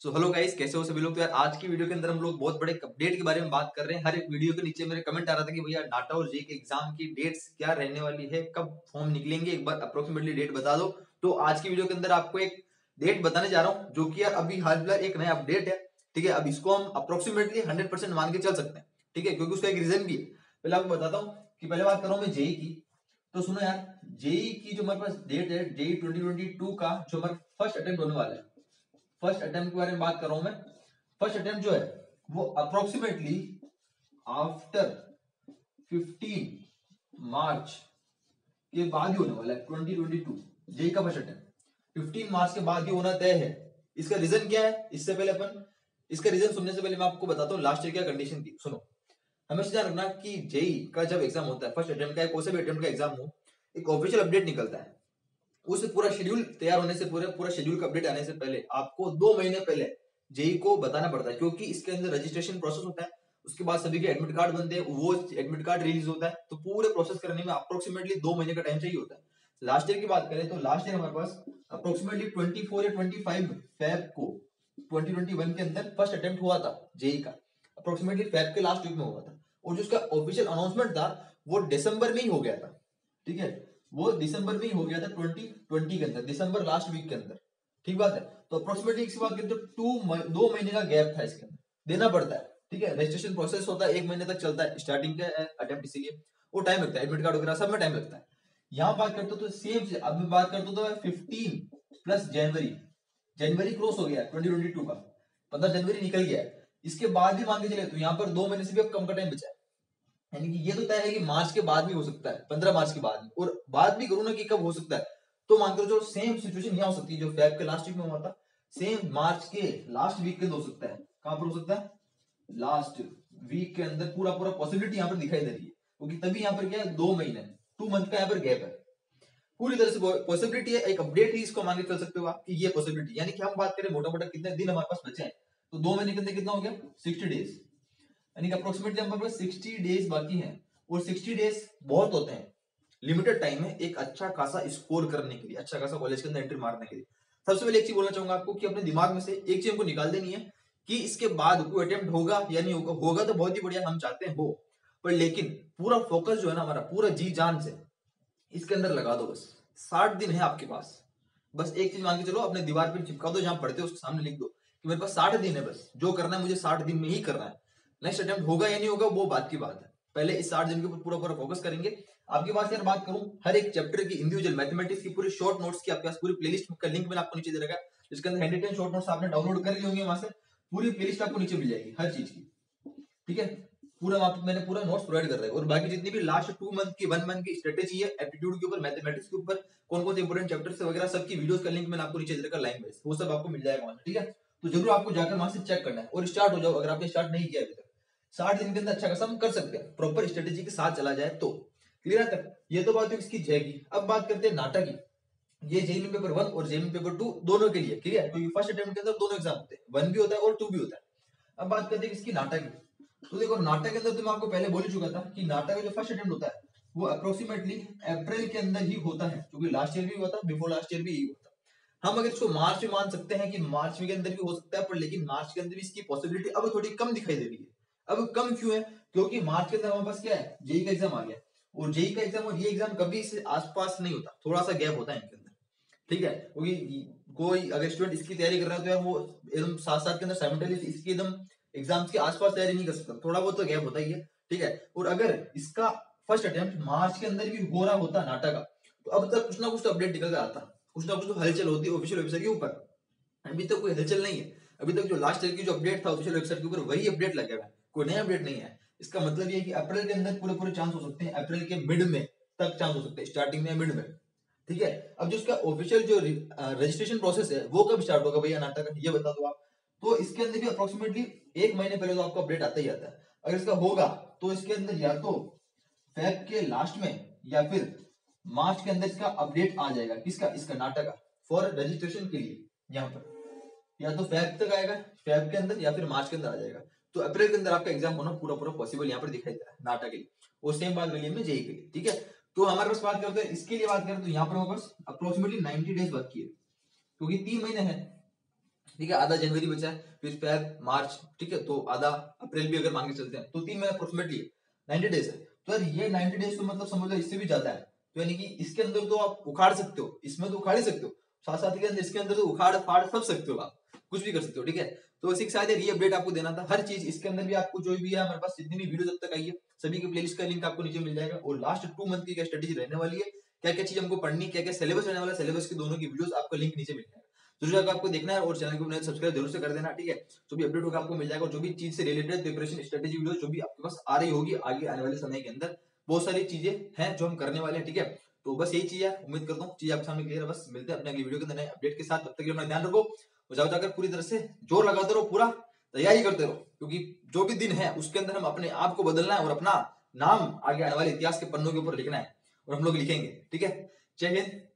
So hello guys कैसे हो सभी लोग? तो यार, आज की वीडियो के अंदर हम लोग बहुत बड़े अपडेट के बारे में बात कर रहे हैं। हर एक वीडियो के नीचे मेरे कमेंट आ रहा था कि भैया डाटा और जे के एग्ज़ाम की डेट्स क्या रहने वाली है, कब फॉर्म निकलेंगे? एक बार अप्रोक्सीमेटली डेट बता दो। तो आज की वीडियो के अंदर आपको एक डेट बताने जा रहा हूँ, जो की यार अभी हाल फ़िलहाल एक नया अपडेट है, ठीक है? अब इसको हम अप्रोक्सीमेटली हंड्रेड परसेंट मान के चल सकते हैं, ठीक है? क्योंकि उसका एक रीजन भी है। पहले आपको बताता हूँ कि पहले बात करूँ मैं जेई की। तो सुनो यार जेई की जो हमारे पास डेट है जेई 2022 का जो हमारा फ़र्स्ट अटेम्प्ट होने वाला है फ़र्स्ट अटेम्प्ट के बारे में बात कर रहा हूँ मैं। फ़र्स्ट अटेम्प्ट जो है, वो अप्रोक्सीमेटली आफ्टर 15 मार्च के बाद ही होने वाला है 2022 जेई का फ़र्स्ट अटेम्प्ट। 15 मार्च के बाद ही होना तय है। इसका रीजन क्या है? इससे पहले अपन, इसका रीजन सुनने से पहले मैं आपको बताता हूँ लास्ट ईयर क्या कंडीशन थी। सुनो, हमेशा ध्यान रखना कि जेई का जब एग्ज़ाम होता है फ़र्स्ट अटेम्प्ट का कोई से भी अटेम्प्ट का एग्ज़ाम हो, एक ऑफिशियल अपडेट निकलता है। उस पूरा शेड्यूल तैयार होने से पूरे, पूरा शेड्यूल का अपडेट आने से पहले, आपको दो महीने पहले जेई को बताना पड़ता है, क्योंकि इसके अंदर रजिस्ट्रेशन प्रोसेस होता है, उसके बाद सभी के एडमिट कार्ड बनते हैं, वो एडमिट कार्ड रिलीज़ होता है तो पूरे प्रोसेस करने में अप्रोक्सीमेटली दो महीने का टाइम चाहिए होता है। लास्ट ईयर की बात करें तो लास्ट ईयर हमारे पास अप्रोक्सीमेटली 24 या 25 फेब को 2021 के अंदर फ़र्स्ट अटेम्प्ट हुआ था जेई का। अप्रोक्सीमेटली फेब के लास्ट वीक में हुआ था। और जो उसका ऑफिशियल अनाउंसमेंट था, वो दिसंबर में ही हो गया था। ठीक है? वो दिसंबर में ही हो गया था ट्वेंटी ट्वेंटी के अंदर दिसंबर लास्ट वीक के अंदर। ठीक बात है? तो अप्रोक्सीमेटली इसके बाद तो टू दो महीने का गैप था इसके अंदर। देना पड़ता है, ठीक है? रजिस्ट्रेशन प्रोसेस होता है, एक महीने तक चलता है स्टार्टिंग के अटेम्प्ट इसीलिए वो टाइम लगता है एडमिट कार्ड वगैरह सब में टाइम लगता है। यहाँ बात करते तो सेम अब मैं बात करता तो फिफ्टीन प्लस जनवरी जनवरी क्रॉस हो गया ट्वेंटी ट्वेंटी टू का। पंद्रह जनवरी निकल गया। इसके बाद भी के चले तो यहाँ पर दो महीने से भी अब कम का टाइम बचा है। यानी कि ये तो तय है कि मार्च के बाद भी हो सकता है, पंद्रह मार्च के बाद और बात भी करूँ ना कि कब हो सकता है? तो मान जो सेम सिचुएशन यहाँ हो सकती है, जो फेब के लास्ट वीक में हुआ था। सेम मार्च के लास्ट वीक के हो सकता है। कहाँ पर हो सकता है? लास्ट वीक के अंदर पूरा पूरा पॉसिबिलिटी यहाँ पर दिखाई दे रही है। क्योंकि तभी यहाँ पर क्या है? दो महीने टू मंथ का यहाँ पर गैप है। पूरी तरह से पॉसिबिलिटी है, एक अपडेट ही इसको के चल सकते हो आप कि ये पॉसिबिलिटी यानी कि हम बात करें मोटा मोटा कितने दिन हमारे पास बचे हैं? तो दो महीने के अंदर कितना हो गया? सिक्सटी डेज़ यानी कि अप्रोक्सीमेटली हमारे पास सिक्सटी डेज़ बाकी हैं। और सिक्सटी डेज़ बहुत होते हैं। लिमिटेड टाइम है एक अच्छा खासा स्कोर करने के लिए अच्छा खासा कॉलेज के अंदर एंट्री मारने के लिए। सबसे पहले एक चीज़ बोलना चाहूँगा आपको कि अपने दिमाग में से एक चीज़ हमको निकाल देनी है कि इसके बाद कोई अटेम्प्ट होगा या नहीं होगा होगा तो बहुत ही बढ़िया, हम चाहते हैं हो पर लेकिन पूरा फोकस जो है ना हमारा, पूरा जी जान से इसके अंदर लगा दो बस। साठ दिन है आपके पास। बस एक चीज़ मान के चलो, अपने दीवार पर चिपका दो, जहाँ पढ़ते हो उसके सामने लिख दो कि मेरे पास साठ दिन है बस। जो करना है मुझे साठ दिन में ही करना है। नेक्स्ट अटेम्प्ट होगा या नहीं होगा, वो बात की बात है। पहले इस साठ दिन के ऊपर पूरा पूरा फोकस करेंगे। आपके पास यार बात करूँ, हर एक चैप्टर की इंडिविजुअल मैथमेटिक्स की पूरी शॉर्ट नोट्स की आपके पास पूरी प्लेलिस्ट का लिंक मैंने आपको नीचे दे रखा है, जिसके अंदर हैंड शॉर्ट नोट्स आपने डाउनलोड कर लिए होंगे वहाँ से, पूरी प्लेलिस्ट आपको नीचे मिल जाएगी, हर चीज़ की। ठीक है? पूरा आप मैंने पूरा नोट्स प्रोवाइड कर रहा है। और बाकी जितनी भी लास्ट टू मंथ की वन मंथ की स्ट्रेटेजी है एप्टीट्यूड के ऊपर मैथमेटिक्स के ऊपर कौन कौन से इंपोर्टेंट चैप्टर्स वगैरह, सबकी वीडियोस का लिंक मैंने आपको नीचे दे रखा लाइन वाइज वो सब आपको मिल जाएगा वहाँ ठीक है? तो ज़रूर आपको जाकर वहाँ से चेक करना है। और स्टार्ट हो जाओ, अगर आपने स्टार्ट नहीं किया अभी तक। साठ दिन के अंदर अच्छा खासा हम कर सकते हैं। प्रॉपर स्ट्रेटेजी के साथ चला जाए तो। क्लियर है ये तो बात इसकी जाएगी अब बात करते हैं नाटक की। ये जेईई पेपर वन और जेईई पेपर टू दोनों के लिए। क्लियर क्योंकि फ़र्स्ट अटेम्प्ट के अंदर दोनों एग्ज़ाम होते हैं। वन भी होता है और टू भी होता है। अब बात करते हैं इसकी नाटक की। तो देखो नाटक के अंदर तो मैं आपको पहले बोल चुका था कि नाटक का जो फ़र्स्ट अटेम्प्ट होता है, वो अप्रोक्सीमेटली अप्रैल के अंदर ही होता है। क्योंकि लास्ट ईयर भी हुआ था बिफोर लास्ट ईयर भी यही होता हम अगर इसको मार्च में मान सकते हैं कि मार्च के अंदर भी हो सकता है, पर लेकिन मार्च के अंदर भी इसकी पॉसिबिलिटी अब थोड़ी कम दिखाई दे रही है। अब कम क्यों है? क्योंकि मार्च के अंदर हमारे पास क्या है? जेई का एग्ज़ाम आ गया। और जेई का एग्ज़ाम और ये एग्ज़ाम कभी से आसपास नहीं होता। थोड़ा सा गैप होता है इनके अंदर। ठीक है? क्योंकि कोई अगर स्टूडेंट इसकी तैयारी कर रहा है तो यार वो एकदम साथ साथ के अंदर साइमल्टेनियस इसकी एकदम एग्ज़ाम्स के आसपास तैयारी नहीं कर सकता। थोड़ा बहुत तो गैप होता ही है। ठीक है? और अगर इसका फ़र्स्ट अटेम्प्ट मार्च के अंदर भी हो रहा होता नाटक का तो अब तक कुछ ना कुछ तो अपडेट निकल कर आता। कुछ ना कुछ तो हलचल होती है ऑफिशियल वेबसाइट के ऊपर। अभी तक कोई हलचल नहीं है। अभी तक जो लास्ट ईयर की जो अपडेट था ऑफिशियल वेबसाइट के ऊपर, वही अपडेट लगे हुआ है। कोई नया अपडेट नहीं है। इसका मतलब ये कि अप्रैल के अंदर पूरे पूरे चांस हो सकते हैं। अप्रैल के मिड में तक चांस हो सकते हैं। स्टार्टिंग में मिड में। ठीक है? अब जो इसका ऑफिशियल जो रजिस्ट्रेशन प्रोसेस है, वो कब स्टार्ट होगा भैया? नाटक ये बता दो आप। तो इसके अंदर भी अप्रोक्सीमेटली एक महीने पहले तो आपको अपडेट आता ही आता है। अगर इसका होगा तो इसके अंदर या तो फेब के लास्ट में या फिर मार्च के अंदर इसका अपडेट आ जाएगा। किसका? इसका नाटक का। फॉर रजिस्ट्रेशन के लिए, यहाँ पर। या तो फैब तक आएगा फैब के अंदर या फिर मार्च के अंदर आ जाएगा। तो अप्रैल के अंदर आपका एग्ज़ाम होना पूरा पूरा पॉसिबल यहाँ पर दिखाई दे रहा है, नाटा के लिए। वो सेम बात मिली हमने जेई के लिए, ठीक है? तो हमारे पास बात करते हैं, इसके लिए बात करें तो यहाँ पर हमारे अप्रोक्सीमेटली नाइनटी डेज़ बाकी है, क्योंकि तीन महीने हैं, ठीक है? आधा जनवरी बचा है, फिर फेब मार्च, ठीक है? तो आधा अप्रैल भी अगर के चलते हैं तो तीन महीने अप्रोक्सीमेटली नाइनटी डेज़ है। तो यार ये नाइनटी डेज़ तो मतलब समझ लो इससे भी ज़्यादा है तो यानी कि इसके अंदर तो आप उखाड़ सकते हो, इसमें तो उखाड़ ही सकते हो साथ साथ के अंदर इसके अंदर तो उखाड़ फाड़ सब सकते हो आप। कुछ भी कर सकते हो, ठीक है? तो इसी शायद ये अपडेट आपको देना था। हर चीज़, इसके अंदर भी आपको जो भी है, हमारे पास जितनी भी वीडियो जब तक आई है, सभी के प्लेलिस्ट का लिंक आपको नीचे मिल जाएगा। और लास्ट टू मंथ की क्या स्ट्रेटेजी रहने वाली है क्या क्या चीज़ हमको पढ़नी क्या क्या सिलेबस रहने वाला सिलेबस की दोनों की वीडियोस आपको लिंक नीचे मिल जाएगा। तो जो अगर आपको देखना है और चैनल को सब्सक्राइब ज़रूर से कर देना, ठीक है? जो भी अपडेट होगा आपको मिल जाएगा। जो भी चीज़ से रिलेटेड प्रिपरेशन स्ट्रेटेजी वीडियो जो भी आपके पास आ रही होगी आगे आने वाले समय के अंदर, बहुत सारी चीज़ें हैं जो हम करने वाले हैं, ठीक है? तो बस यही चीज़ है, उम्मीद करता हूँ चीज़ आपके सामने क्लियर है। बस मिलते हैं अपने अगली वीडियो के अंदर अपडेट के साथ। तब तक अपना ध्यान रखो। जाओ जाकर पूरी तरह से ज़ोर लगाते रहो, पूरा तैयारी करते रहो, क्योंकि जो भी दिन है, उसके अंदर हम अपने आप को बदलना है और अपना नाम आगे आने वाले इतिहास के पन्नों के ऊपर लिखना है और हम लोग लिखेंगे, ठीक है? जय हिंद।